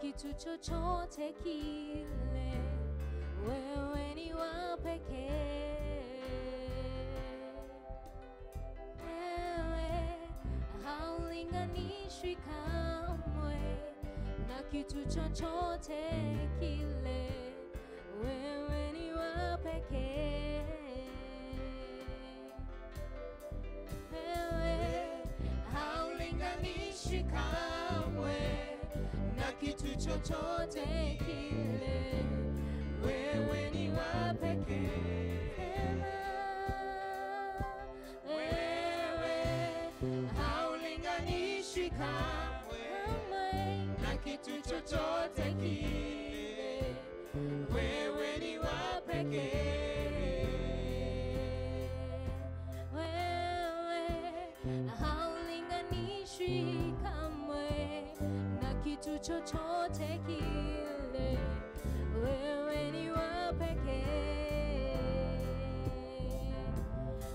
kitu chochote kile, wewe ni wa pekee. Wewe haulinganishwi kamwe na kitu chochote kile, chochote kile, wewe ni wa pekee. Wewe haulinganishwi kamwe chochote kile, wewe ni wa pekee.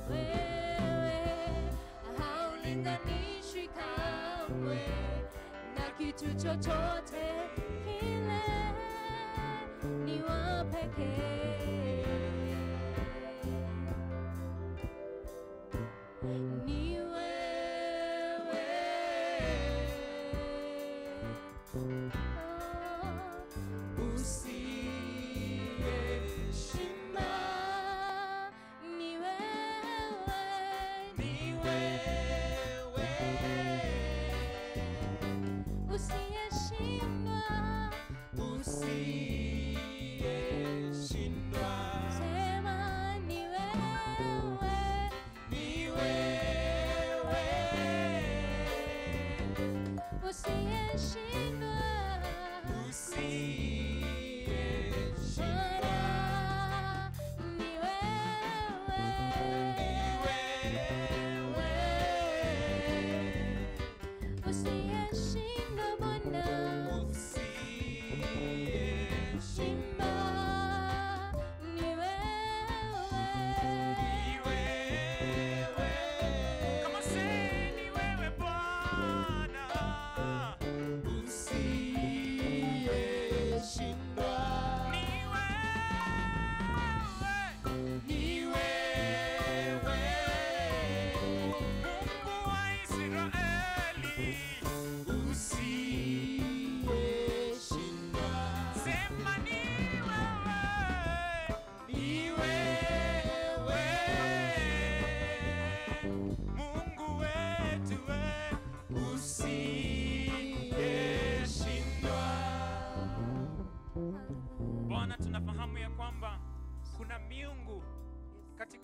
Wewe haulinganishwi kamwe na kitu chochote kile, ni wa pekee. Usiyeshindwa,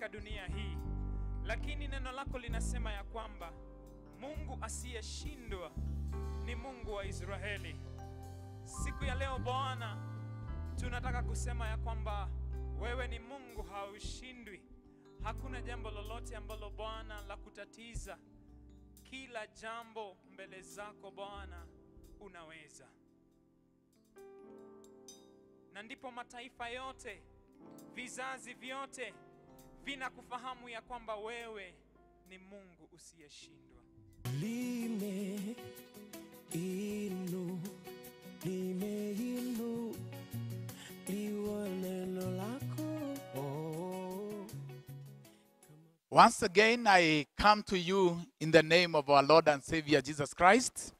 katika dunia hii, lakini neno lako linasema ya kwamba Mungu asiyeshindwa ni Mungu wa Israeli. Siku ya leo Bwana, tunataka kusema ya kwamba wewe ni Mungu haushindwi. Hakuna jambo lolote ambalo Bwana la kutatiza. Kila jambo mbele zako Bwana unaweza na ndipo mataifa yote, vizazi vyote vinakufahamu ya kwamba wewe ni Mungu usiyeshindwa. lime inu limeinu liwa neno lako oh. Once again, I come to you in the name of our Lord and Savior Jesus Christ.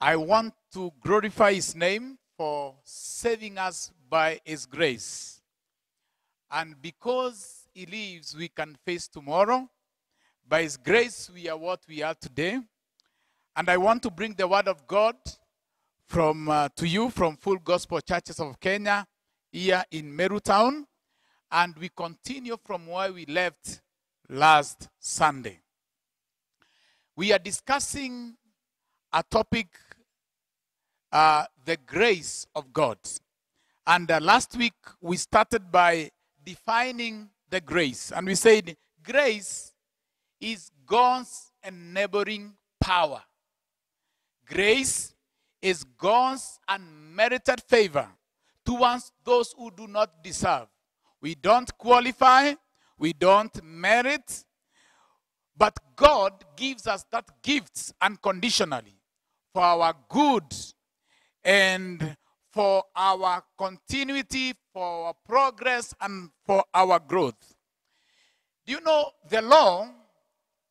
I want to glorify His name for saving us by His grace. And because He lives, we can face tomorrow. By His grace, we are what we are today. And I want to bring the Word of God from uh, to you from Full Gospel Churches of Kenya here in Meru Town and we continue from where we left last Sunday. We are discussing a topic, uh, the grace of God. And uh, last week we started by defining the grace, and we said grace is God's enabling power. Grace is God's unmerited favor towards those who do not deserve. We don't qualify, we don't merit, but God gives us that gifts unconditionally for our good and for our continuity, for our progress, and for our growth. Do you know the law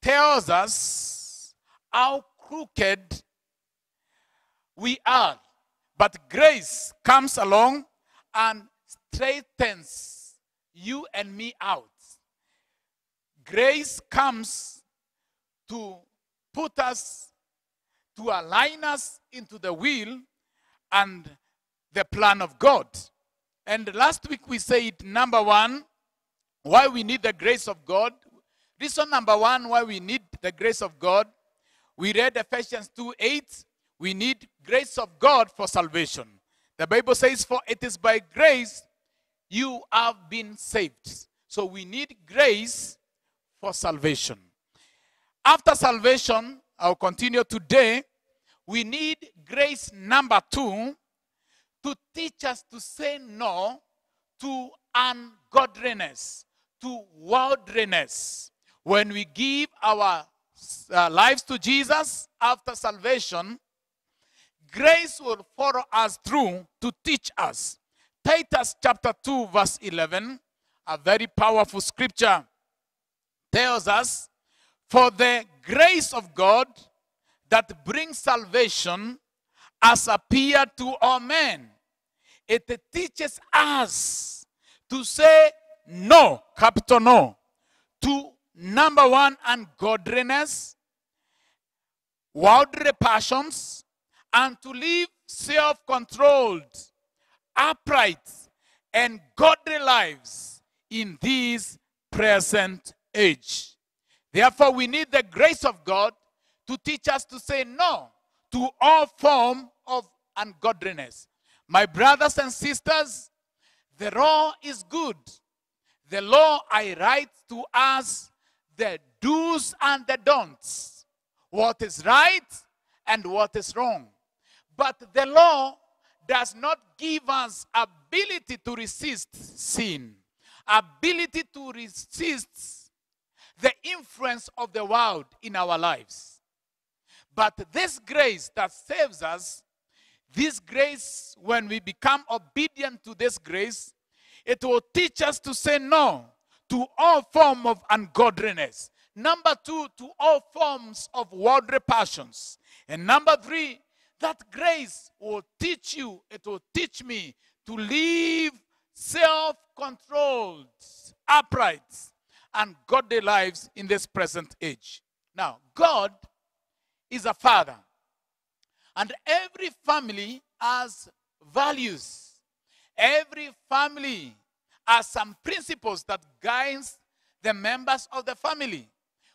tells us how crooked we are, but grace comes along and straightens you and me out. Grace comes to put us, to align us into the will and the plan of God. And last week we said, number one, why we need the grace of God. Reason number one, why we need the grace of God. We read Ephesians 2 8. We need grace of God for salvation. The Bible says, For it is by grace you have been saved. So we need grace for salvation. After salvation, I'll continue today. We need grace number two to teach us to say no to ungodliness, to worldliness. When we give our uh, lives to Jesus after salvation, grace will follow us through to teach us. Titus chapter 2, verse 11, a very powerful scripture, tells us, For the grace of God that brings salvation has appeared to all men. It teaches us to say no, capital no, to number one, ungodliness, worldly passions, and to live self controlled, upright, and godly lives in this present age. Therefore, we need the grace of God to teach us to say no to all form of ungodliness. My brothers and sisters, the law is good. The law I write to us the do's and the don'ts, what is right and what is wrong. But the law does not give us ability to resist sin, ability to resist the influence of the world in our lives. But this grace that saves us, this grace, when we become obedient to this grace, it will teach us to say no to all form of ungodliness. Number two, to all forms of worldly passions. And number three, that grace will teach you, it will teach me to live self controlled, upright, and godly lives in this present age. Now, God is a father, and every family has values. Every family has some principles that guides the members of the family.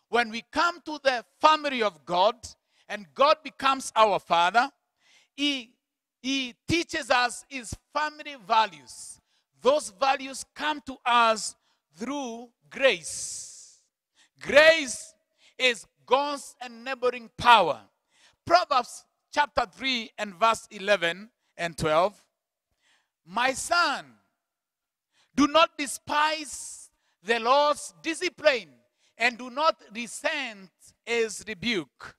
When we come to the family of God and God becomes our father, he, he teaches us his family values. Those values come to us through grace. Grace is God's enabling power. Proverbs chapter 3 and verse 11 and 12. My son, do not despise the Lord's discipline and do not resent his rebuke.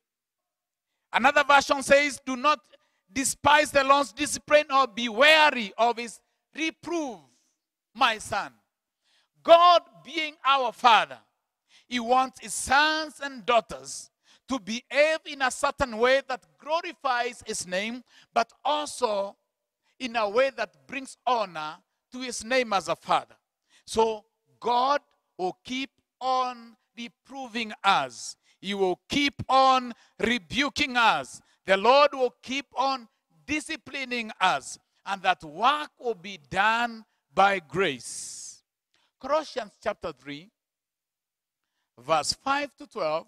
Another version says, Do not despise the Lord's discipline or be wary of his reproof, my son. God being our father, he wants his sons and daughters to behave in a certain way that glorifies his name, but also in a way that brings honor to his name as a father. So God will keep on reproving us. He will keep on rebuking us. The Lord will keep on disciplining us. And that work will be done by grace. Colossians chapter 3, verse 5 to 12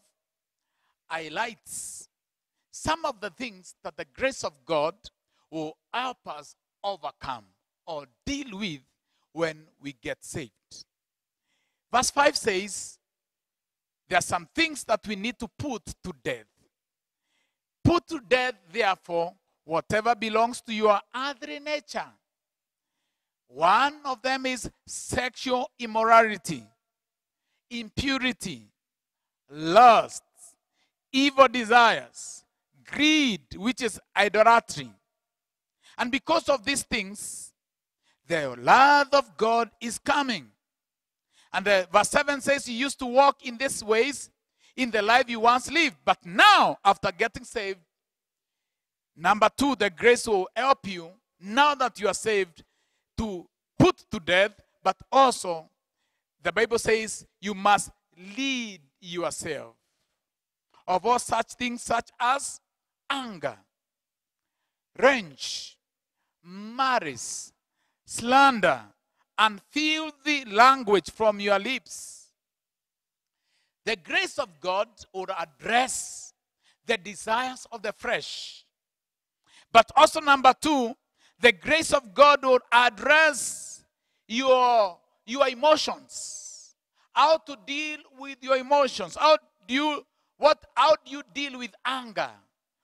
highlights some of the things that the grace of God will help us overcome or deal with when we get saved. Verse 5 says, There are some things that we need to put to death. Put to death, therefore, whatever belongs to your earthly nature. One of them is sexual immorality, impurity, lust, evil desires, greed, which is idolatry, And because of these things, the wrath of God is coming. And the verse 7 says, You used to walk in these ways in the life you once lived. But now, after getting saved, number two, the grace will help you now that you are saved to put to death, but also the Bible says you must lead yourself of all such things, such as anger, rage, malice, slander, and filthy language from your lips. The grace of God would address the desires of the flesh. But also, number two, the grace of God would address your, your emotions. How to deal with your emotions. How do you what how do you deal with anger,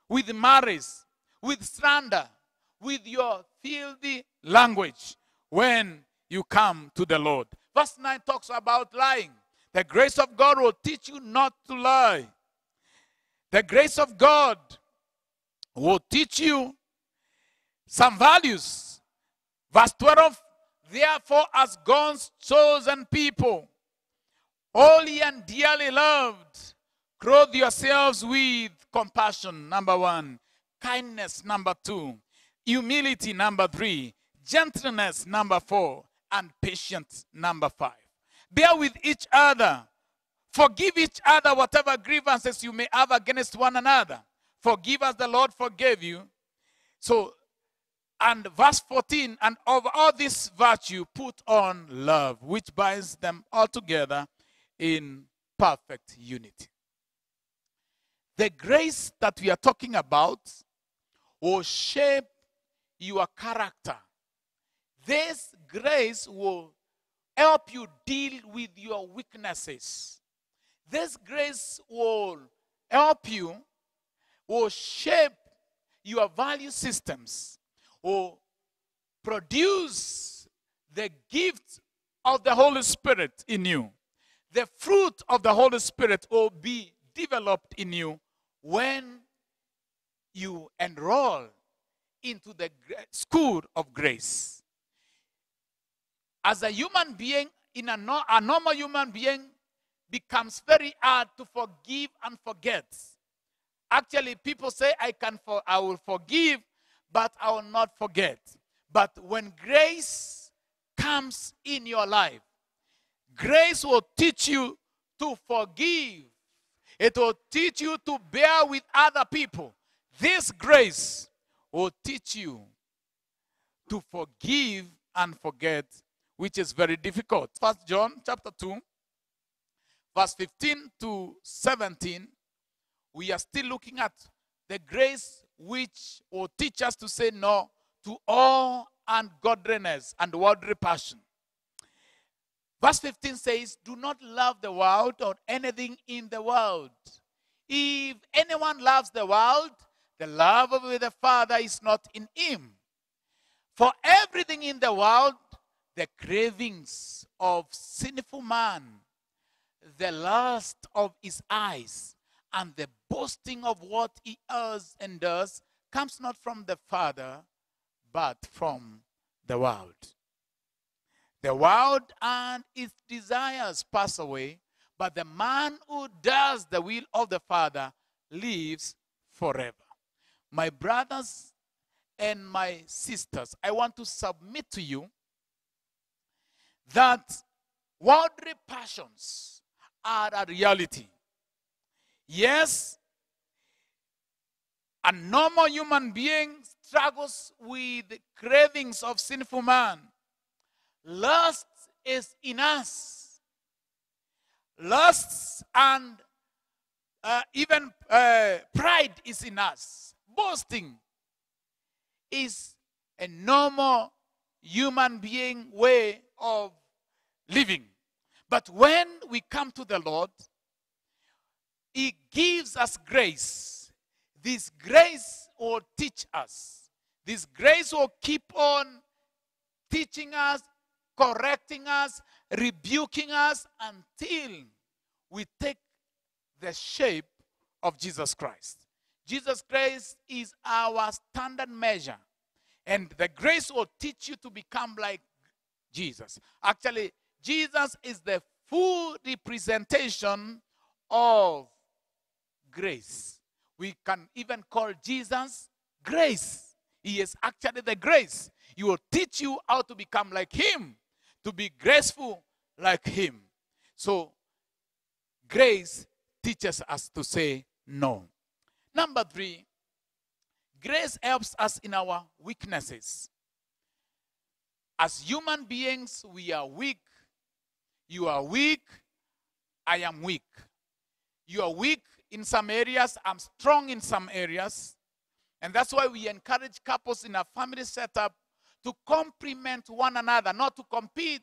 with malice, with slander, with your filthy language when you come to the Lord? Verse 9 talks about lying. The grace of God will teach you not to lie. The grace of God will teach you some values. Verse 12 Therefore, as God's chosen people, holy and dearly loved, clothe yourselves with compassion, number one, kindness, number two, humility, number three, gentleness, number four, and patience, number five. Bear with each other. Forgive each other whatever grievances you may have against one another. Forgive as the Lord forgave you. So, and verse 14, and of all this virtue, put on love, which binds them all together in perfect unity. The grace that we are talking about will shape your character. This grace will help you deal with your weaknesses. This grace will help you, will shape your value systems, will produce the gift of the Holy Spirit in you. The fruit of the Holy Spirit will be developed in you when you enroll into the school of grace. As a human being, in a, no, a normal human being, becomes very hard to forgive and forget. Actually, people say, I can for, I will forgive, but I will not forget. But when grace comes in your life, grace will teach you to forgive. It will teach you to bear with other people. This grace will teach you to forgive and forget, which is very difficult. First John chapter 2, verse 15 to 17, we are still looking at the grace which will teach us to say no to all ungodliness and worldly passion. Verse 15 says, Do not love the world or anything in the world. If anyone loves the world, the love of the Father is not in him. For everything in the world, the cravings of sinful man, the lust of his eyes, and the boasting of what he has and does comes not from the Father, but from the world. The world and its desires pass away, but the man who does the will of the Father lives forever. My brothers and my sisters, I want to submit to you that worldly passions are a reality. Yes, a normal human being struggles with the cravings of sinful man. Lust is in us. Lusts and uh, even uh, pride is in us. Boasting is a normal human being way of living. But when we come to the Lord, He gives us grace. This grace will teach us. This grace will keep on teaching us, correcting us, rebuking us until we take the shape of Jesus Christ. Jesus Christ is our standard measure. And the grace will teach you to become like Jesus. Actually, Jesus is the full representation of grace. We can even call Jesus grace. He is actually the grace. He will teach you how to become like Him, to be graceful like Him. So, grace teaches us to say no. Number three, grace helps us in our weaknesses. As human beings, we are weak. You are weak. I am weak. You are weak in some areas. I'm strong in some areas. And that's why we encourage couples in a family setup to complement one another, not to compete.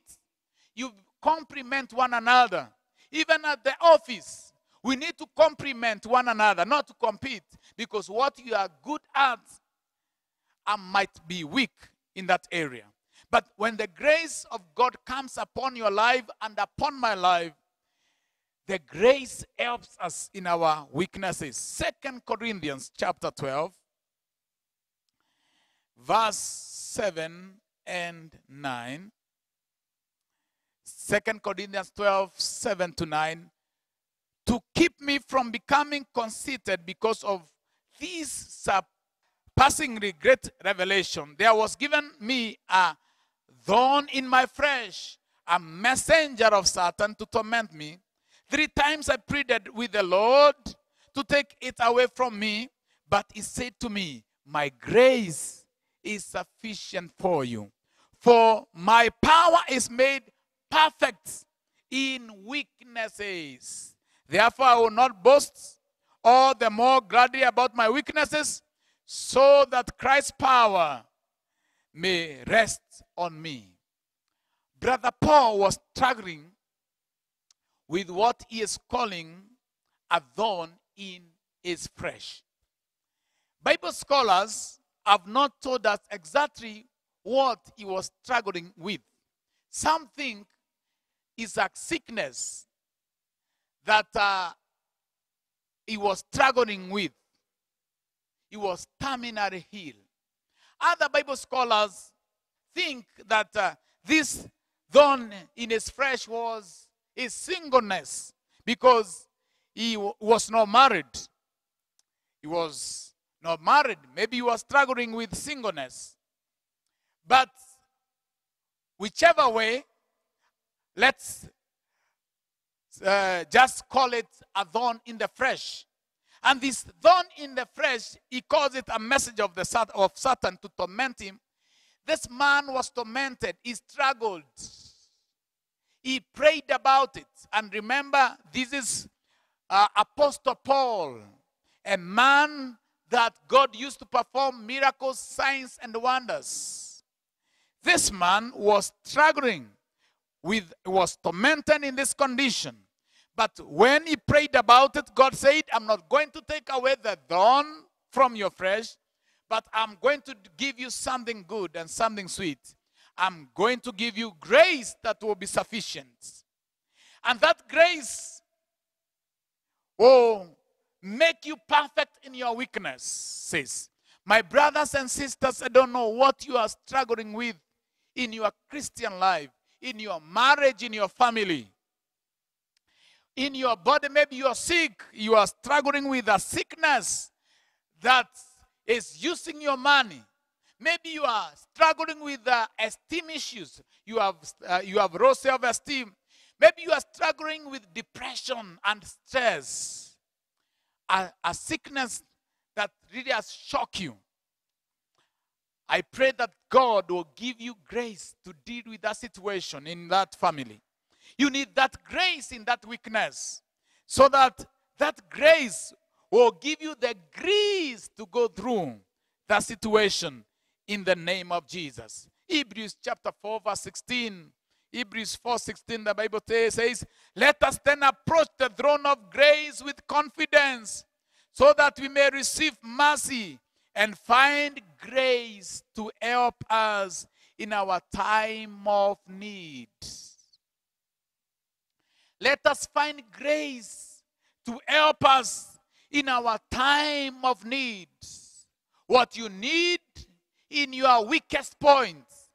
You complement one another. Even at the office, we need to complement one another, not to compete. Because what you are good at, I might be weak in that area. But when the grace of God comes upon your life and upon my life, the grace helps us in our weaknesses. Second Corinthians chapter 12, verse 7 and 9. Second Corinthians 12, 7 to 9. To keep me from becoming conceited because of this surpassingly great revelation, there was given me a thorn in my flesh, a messenger of Satan to torment me. Three times I pleaded with the Lord to take it away from me, but he said to me, My grace is sufficient for you. For my power is made perfect in weaknesses. Therefore, I will not boast all the more gladly about my weaknesses, so that Christ's power may rest on me. Brother Paul was struggling with what he is calling a thorn in his flesh. Bible scholars have not told us exactly what he was struggling with. Some think it's a sickness that uh, he was struggling with. He was terminally ill. Other Bible scholars think that uh, this thorn in his flesh was his singleness because he was not married. He was not married. Maybe he was struggling with singleness. But whichever way, let's uh, just call it a thorn in the flesh. And this thorn in the flesh, he calls it a message of the of Satan to torment him. This man was tormented. He struggled. He prayed about it. And remember, this is uh, Apostle Paul, a man that God used to perform miracles, signs, and wonders. This man was struggling with, was tormented in this condition. But when he prayed about it, God said, I'm not going to take away the thorn from your flesh, but I'm going to give you something good and something sweet. I'm going to give you grace that will be sufficient. And that grace will make you perfect in your weaknesses. My brothers and sisters, I don't know what you are struggling with in your Christian life, in your marriage, in your family in your body. Maybe you are sick. You are struggling with a sickness that is using your money. Maybe you are struggling with uh, esteem issues. You have, uh, you have low self esteem. Maybe you are struggling with depression and stress. A, a sickness that really has shocked you. I pray that God will give you grace to deal with that situation in that family. You need that grace in that weakness so that that grace will give you the grace to go through that situation in the name of Jesus. Hebrews chapter 4 verse 16. Hebrews 4:16 the Bible says, "Let us then approach the throne of grace with confidence, so that we may receive mercy and find grace to help us in our time of need." Let us find grace to help us in our time of need. What you need in your weakest points,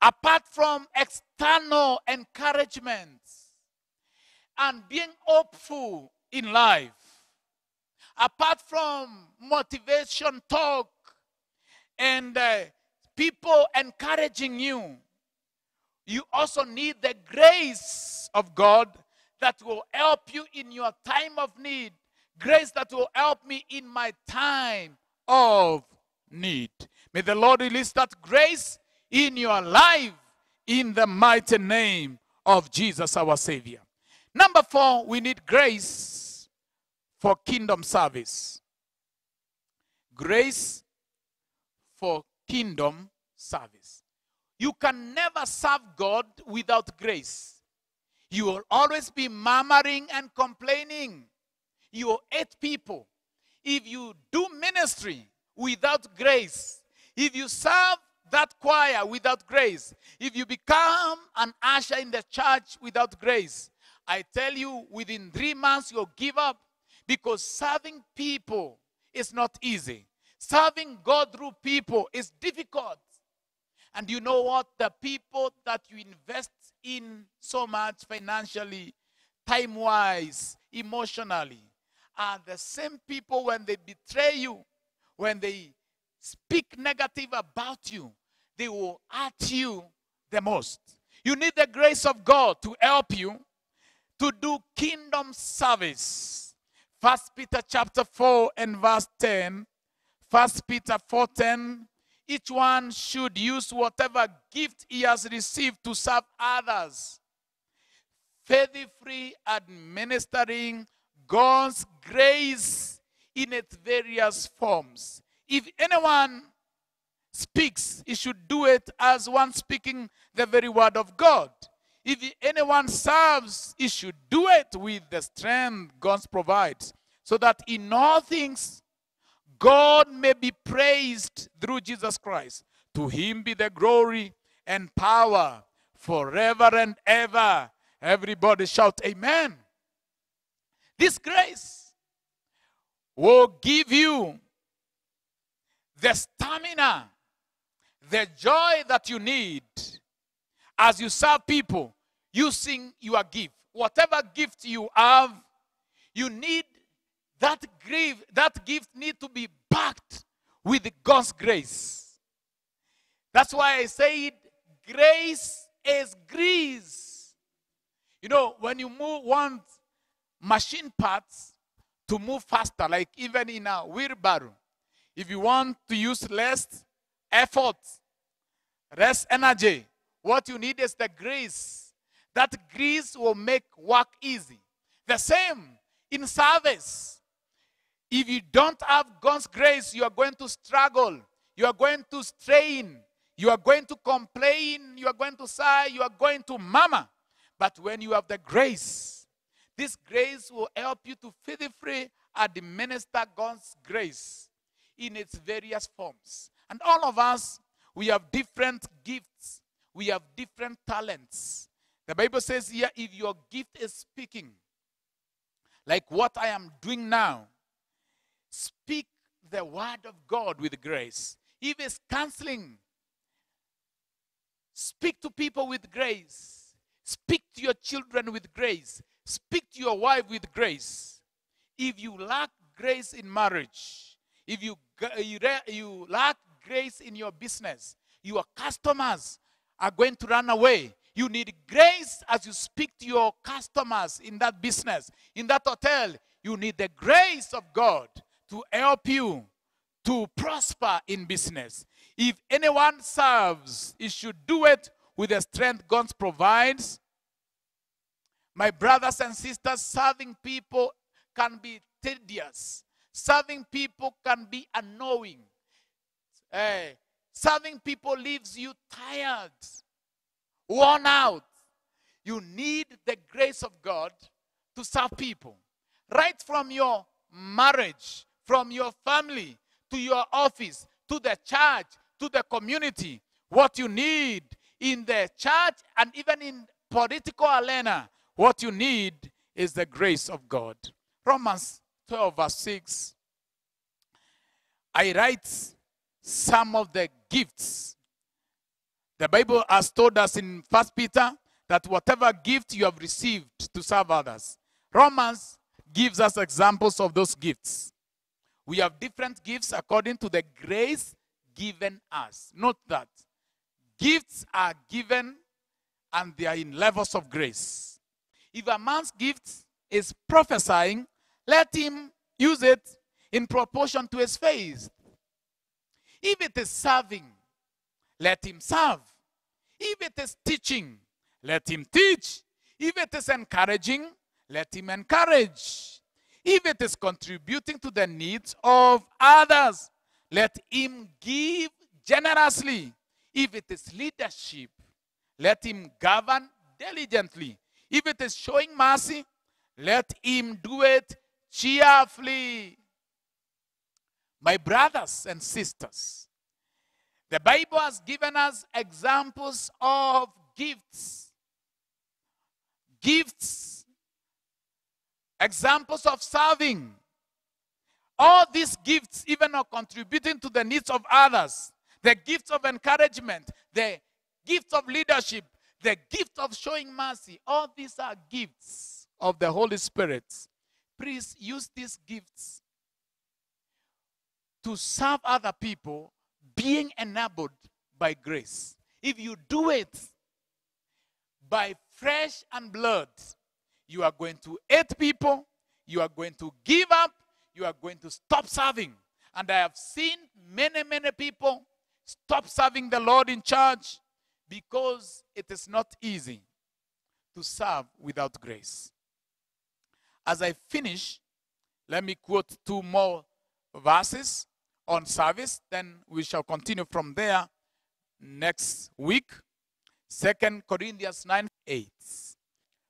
apart from external encouragement and being hopeful in life, apart from motivation talk and uh, people encouraging you, you also need the grace of God that will help you in your time of need, grace that will help me in my time of need. May the Lord release that grace in your life in the mighty name of Jesus our Savior. Number four, we need grace for kingdom service. Grace for kingdom service. You can never serve God without grace. You will always be murmuring and complaining. You will hate people. If you do ministry without grace, if you serve that choir without grace, if you become an usher in the church without grace, I tell you, within three months, you'll give up because serving people is not easy. Serving God through people is difficult. And you know what? The people that you invest in so much financially, time wise, emotionally, are the same people when they betray you, when they speak negative about you, they will hurt you the most. You need the grace of God to help you to do kingdom service. First Peter chapter 4 and verse 10. First Peter 4:10. Each one should use whatever gift he has received to serve others. Faithfully administering God's grace in its various forms. If anyone speaks, he should do it as one speaking the very word of God. If anyone serves, he should do it with the strength God provides, so that in all things God may be praised through Jesus Christ. To him be the glory and power forever and ever. Everybody shout, Amen. This grace will give you the stamina, the joy that you need as you serve people using your gift. Whatever gift you have, you need that gift, that gift need to be backed with God's grace. That's why I said grace is grease. You know, when you move want machine parts to move faster, like even in a wheelbarrow, if you want to use less effort, less energy, what you need is the grace. That grace will make work easy. The same in service. If you don't have God's grace, you are going to struggle. You are going to strain. You are going to complain. You are going to sigh. You are going to murmur. But when you have the grace, this grace will help you to feel free and administer God's grace in its various forms. And all of us, we have different gifts, we have different talents. The Bible says here if your gift is speaking, like what I am doing now, speak the word of God with grace. If it's counseling, speak to people with grace. Speak to your children with grace. Speak to your wife with grace. If you lack grace in marriage, if you, you, you lack grace in your business, your customers are going to run away. You need grace as you speak to your customers in that business, in that hotel. You need the grace of God to help you to prosper in business. If anyone serves, he should do it with the strength God provides. My brothers and sisters, serving people can be tedious. Serving people can be annoying. Eh, serving people leaves you tired, worn out. You need the grace of God to serve people. Right from your marriage, from your family, to your office, to the church, to the community. What you need in the church and even in political arena, what you need is the grace of God. Romans 12 verse 6. I write some of the gifts. The Bible has told us in First Peter that whatever gift you have received to serve others. Romans gives us examples of those gifts. We have different gifts according to the grace given us. Note that gifts are given and they are in levels of grace. If a man's gift is prophesying, let him use it in proportion to his faith. If it is serving, let him serve. If it is teaching, let him teach. If it is encouraging, let him encourage. If it is contributing to the needs of others, let him give generously. If it is leadership, let him govern diligently. If it is showing mercy, let him do it cheerfully. My brothers and sisters, the Bible has given us examples of gifts. Gifts, examples of serving. All these gifts, even are contributing to the needs of others. The gifts of encouragement, the gift of leadership, the gift of showing mercy. All these are gifts of the Holy Spirit. Use these gifts to serve other people, being enabled by grace. If you do it by flesh and blood, you are going to hate people, you are going to give up, you are going to stop serving. And I have seen many, many people stop serving the Lord in church because it is not easy to serve without grace. As I finish, let me quote two more verses on service, then we shall continue from there next week. Second Corinthians 9 8.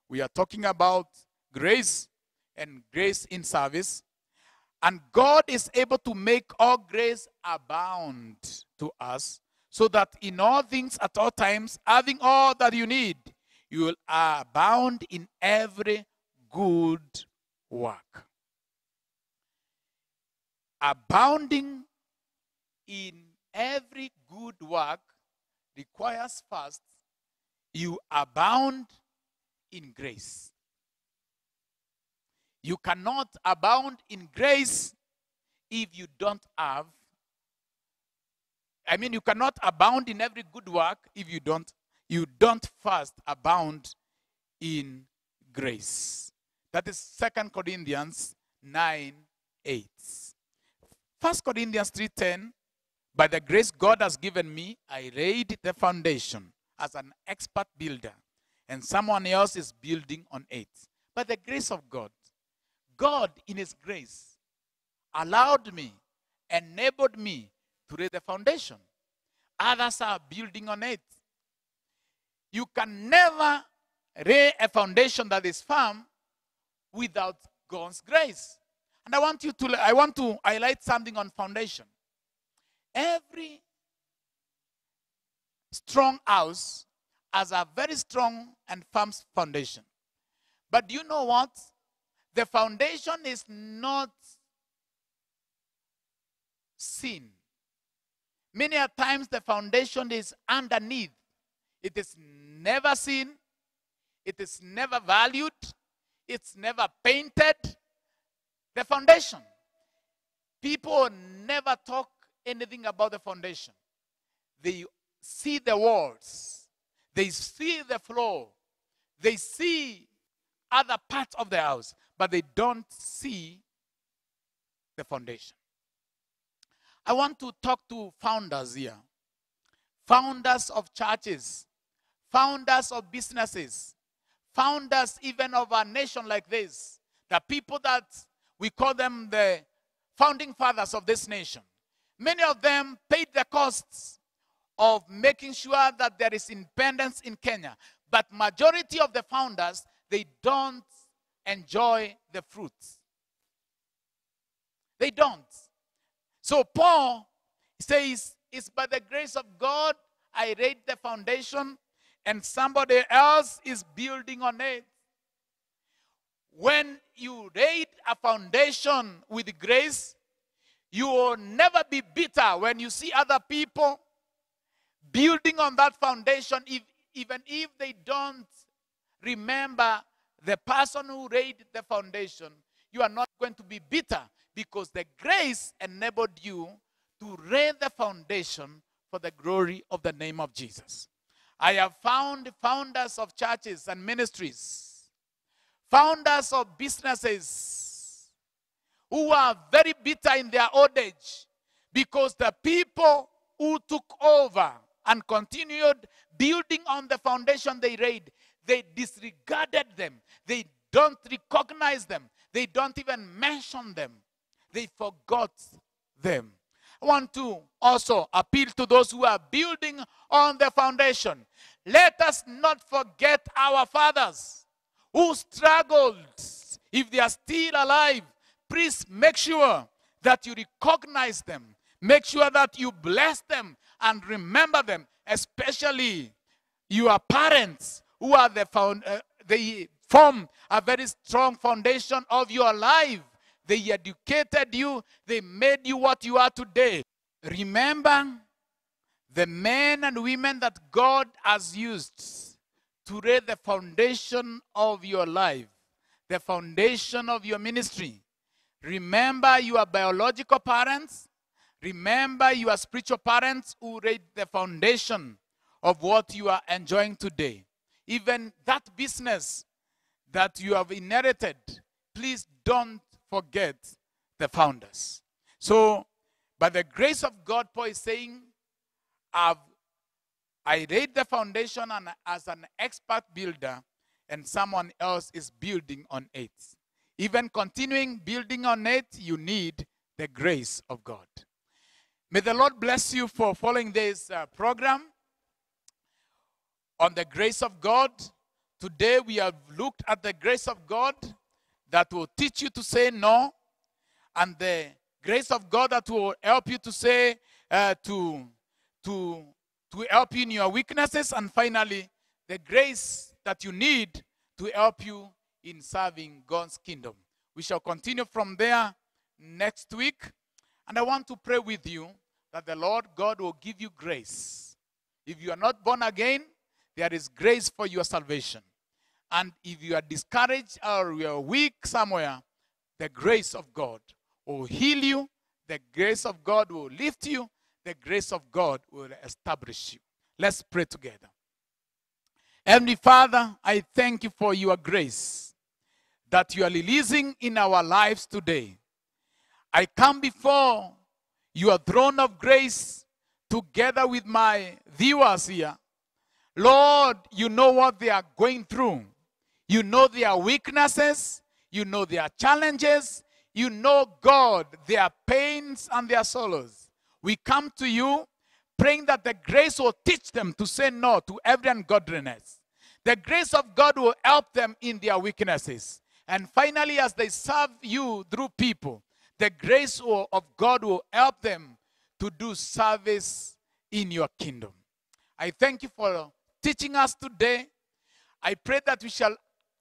We are talking about grace and grace in service. And God is able to make all grace abound to us, so that in all things at all times, having all that you need, you will abound in every good work. Abounding in every good work requires first you abound in grace. You cannot abound in grace if you don't have. I mean, you cannot abound in every good work if you don't you don't first abound in grace. That is Second Corinthians 9 8. 1 Corinthians 3:10 By the grace God has given me, I laid the foundation as an expert builder, and someone else is building on it. By the grace of God, God in his grace allowed me, enabled me to lay the foundation. Others are building on it. You can never lay a foundation that is firm without God's grace. And I want you to I want to highlight something on foundation. Every strong house has a very strong and firm foundation. But do you know what? The foundation is not seen. Many a times the foundation is underneath. It is never seen. It is never valued. It's never painted. The foundation. People never talk anything about the foundation. They see the walls. They see the floor. They see other parts of the house, but they don't see the foundation. I want to talk to founders here. Founders of churches, founders of businesses, founders even of a nation like this. The people that we call them the founding fathers of this nation. Many of them paid the costs of making sure that there is independence in Kenya. But majority of the founders, they don't enjoy the fruits. They don't. So Paul says, It's by the grace of God I laid the foundation, and somebody else is building on it. When you laid a foundation with grace, You will never be bitter when you see other people building on that foundation, if, even if they don't remember the person who laid the foundation. You are not going to be bitter because the grace enabled you to lay the foundation for the glory of the name of Jesus. I have found founders of churches and ministries, founders of businesses who are very bitter in their old age because the people who took over and continued building on the foundation they laid, they disregarded them. They don't recognize them. They don't even mention them. They forgot them. Want to also appeal to those who are building on the foundation. Let us not forget our fathers who struggled. If they are still alive, please make sure that you recognize them. Make sure that you bless them and remember them, especially your parents who are the found, uh, they form a very strong foundation of your life. They educated you, they made you what you are today. Remember the men and women that God has used to lay the foundation of your life, the foundation of your ministry. Remember your biological parents. Remember your spiritual parents who laid the foundation of what you are enjoying today. Even that business that you have inherited, please don't forget the founders. So, by the grace of God, Paul is saying, I've, I laid the foundation and as an expert builder, and someone else is building on it. Even continuing building on it, you need the grace of God. May the Lord bless you for following this uh, program on the grace of God. Today we have looked at the grace of God that will teach you to say no, and the grace of God that will help you to say uh, to to to help you in your weaknesses, and finally the grace that you need to help you in serving God's kingdom. We shall continue from there next week, and I want to pray with you that the Lord God will give you grace. If you are not born again, there is grace for your salvation. And if you are discouraged or you are weak somewhere, the grace of God will heal you, the grace of God will lift you, the grace of God will establish you. Let's pray together. Heavenly Father, I thank you for your grace that you are releasing in our lives today. I come before your throne of grace together with my viewers here. Lord, you know what they are going through. You know their weaknesses. You know their challenges. You know, God, their pains and their sorrows. We come to you praying that the grace will teach them to say no to every ungodliness. The grace of God will help them in their weaknesses. And finally, as they serve you through people, the grace of God will help them to do service in your kingdom. I thank you for teaching us today. I pray that we shall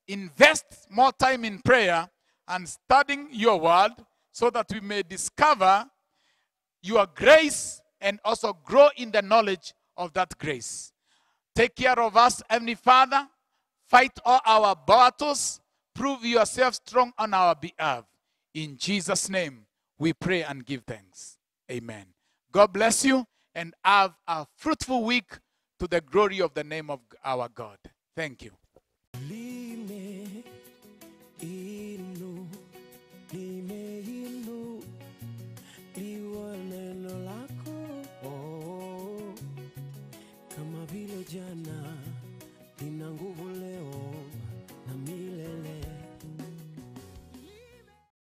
invest more time in prayer and studying your word so that we may discover your grace and also grow in the knowledge of that grace. Take care of us, Heavenly Father. Fight all our battles. Prove yourself strong on our behalf. In Jesus' name, we pray and give thanks. Amen. God bless you and have a fruitful week to the glory of the name of our God. Thank you.